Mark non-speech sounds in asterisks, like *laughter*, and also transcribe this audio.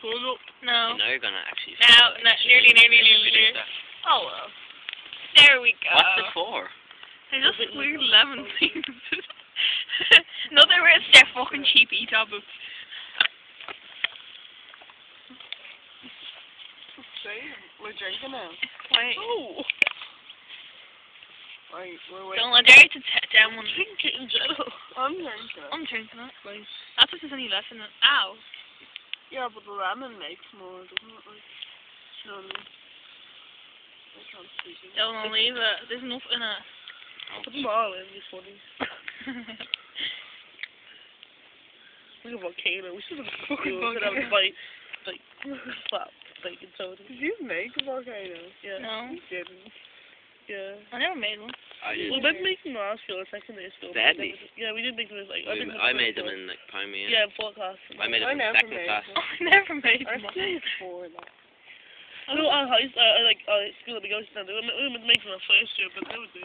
Hold up. No. Now you're gonna actually. Now, feel no, it. nearly, nearly, nearly, nearly. Oh well. There we go. What's it for? It's just weird *laughs* lemon things. *laughs* no, they were their fucking cheap Eta boots. See, we're drinking now. Wait. Oh. Right, we're waiting. Don't let dare to t- down one. Drink it in general. I'm drinking it. I'm drinking it. Nice. That's just there's any less in it. Ow. Yeah, but the lemon makes more, doesn't it? Like, you I can't speak it. Don't leave it. There's enough in it. Put them all in, it's funny. *laughs* Look at volcano. We should have *laughs* Fucking we should have a volcano. bite. Like, slap, baking soda. Did you make a volcano? Yeah. No. We didn't. Yeah. I never made one. I We did. did make them last year, second day school. Deadly. Yeah, we did make them in like, I, We- did I made them in like primary. Yeah, in fourth class. I made them in never second made class. them. *laughs* I never made them. I one. think four. I know on high uh, like uh, school that we go to now, they were, we were making our first year, but they would do.